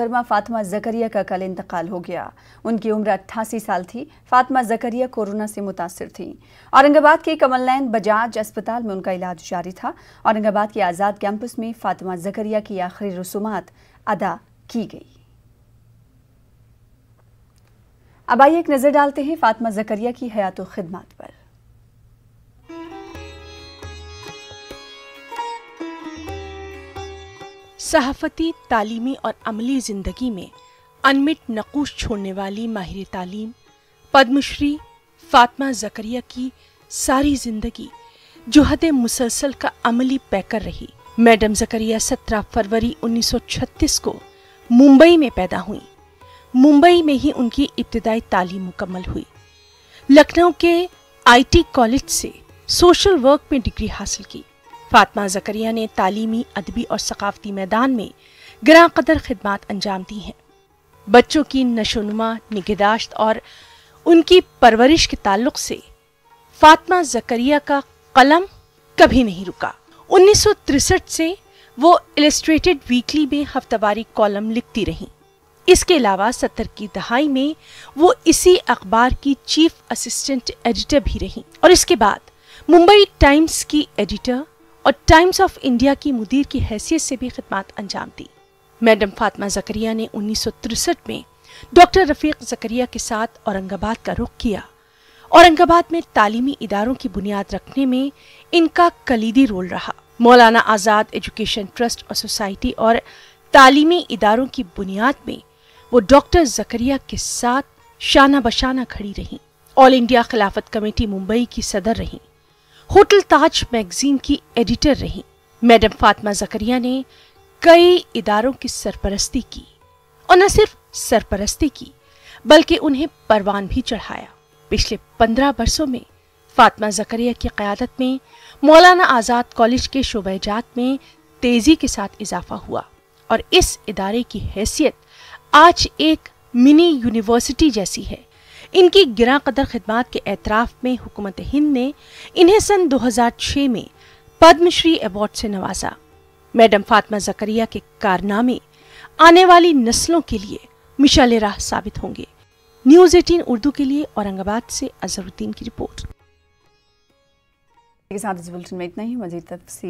मोहतरमा फातिमा जकरिया का कल इंतकाल हो गया। उनकी उम्र अट्ठासी साल थी। फातिमा जकरिया कोरोना से मुतासर थी। औरंगाबाद के कमलनैन बजाज अस्पताल में उनका इलाज जारी था। औरंगाबाद के आज़ाद कैंपस में फातिमा जकरिया की आखिरी रसूमात अदा की गई। अब आइए एक नज़र डालते हैं फातिमा जकरिया की हयात खिदमत पर। सहाफती तालीमी और अमली ज़िंदगी में अनमिट नकूश छोड़ने वाली माहिर तालीम, पद्मश्री फातमा जकरिया की सारी ज़िंदगी जुहद मुसलसल का अमली पैकर रही। मैडम जकरिया 17 फरवरी 1936 को मुंबई में पैदा हुई। मुंबई में ही उनकी इब्तदाई तालीम मुकम्मल हुई। लखनऊ के आईटी कॉलेज से सोशल वर्क में डिग्री हासिल की। फातिमा जकरिया ने तालीमी, अदबी और सकाफती मैदान में गिरा कदर खदमात अंजाम दी हैं। बच्चों की नशोनुमा निगहदाश्त और उनकी परवरिश के ताल्लुक से फातिमा जकरिया का कलम कभी नहीं रुका। 1963 से वो इलस्ट्रेटेड वीकली में हफ्तावारी कॉलम लिखती रहीं। इसके अलावा सत्तर की दहाई में वो इसी अखबार की चीफ असिस्टेंट एडिटर भी रहीं। और इसके बाद मुंबई टाइम्स की एडिटर और टाइम्स ऑफ़ इंडिया की मुदीर की हैसियत से भी खदमात अंजाम दी। मैडम फातमा जकरिया ने उन्नीस में डॉक्टर रफीक जकरिया के साथ औरंगाबाद का रुख किया। औरंगाबाद में तालीमी इदारों की बुनियाद रखने में इनका कलीदी रोल रहा। मौलाना आज़ाद एजुकेशन ट्रस्ट और सोसाइटी और तालीमी इदारों की बुनियाद में वो डॉक्टर जकरिया के साथ शाना बशाना खड़ी रहीं। All India Khilafat committee Mumbai की सदर रहीं। होटल ताज मैगजीन की एडिटर रहीं। मैडम फातिमा जकरिया ने कई इदारों की सरपरस्ती की और न सिर्फ़ सरपरस्ती की, बल्कि उन्हें परवान भी चढ़ाया। पिछले पंद्रह वर्षों में फातिमा जकरिया की क्यादत में मौलाना आज़ाद कॉलेज के शोबाजात में तेज़ी के साथ इजाफा हुआ और इस इदारे की हैसियत आज एक मिनी यूनिवर्सिटी जैसी है। इनकी गिरा कदर खदमात के एतराफ़ में हुकूमत हिंद ने इन्हें सन 2006 में पद्मश्री अवार्ड से नवाजा। मैडम फातिमा जकरिया के कारनामे आने वाली नस्लों के लिए मिशाल राह साबित होंगे। न्यूज़ 18 उर्दू के लिए औरंगाबाद से अजहरुद्दीन की रिपोर्ट। के साथ इस बुलेटिन में इतना ही। मजीद तफसी